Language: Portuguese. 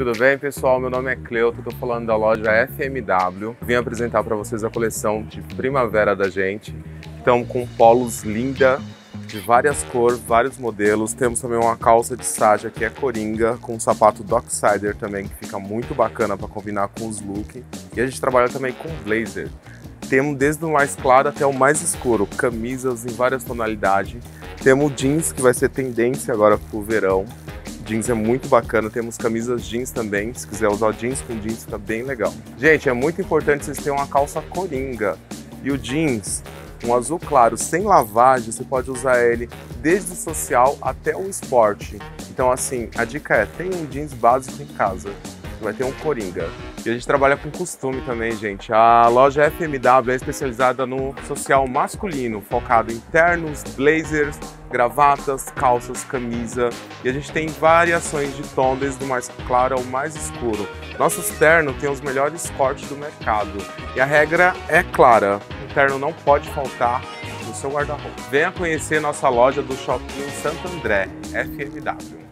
Tudo bem, pessoal? Meu nome é Cleuto, estou falando da loja FMW. Vim apresentar para vocês a coleção de primavera da gente. Estamos com polos linda, de várias cores, vários modelos. Temos também uma calça de saja que é coringa, com um sapato Docksider também, que fica muito bacana para combinar com os looks. E a gente trabalha também com blazer. Temos desde o mais claro até o mais escuro, camisas em várias tonalidades. Temos jeans, que vai ser tendência agora para o verão jeans é muito bacana, temos camisas jeans também, se quiser usar jeans com jeans fica bem legal. Gente, é muito importante vocês terem uma calça coringa e o jeans, um azul claro, sem lavagem, você pode usar ele desde o social até o esporte. Então assim, a dica é, tenha um jeans básico em casa, vai ter um coringa. E a gente trabalha com costume também, gente. A loja FMW é especializada no social masculino, focado em ternos, blazers, gravatas, calças, camisa. E a gente tem variações de tom, desde o mais claro ao mais escuro. Nossos ternos têm os melhores cortes do mercado. E a regra é clara, o terno não pode faltar no seu guarda-roupa. Venha conhecer nossa loja do Shopping Santo André, FMW.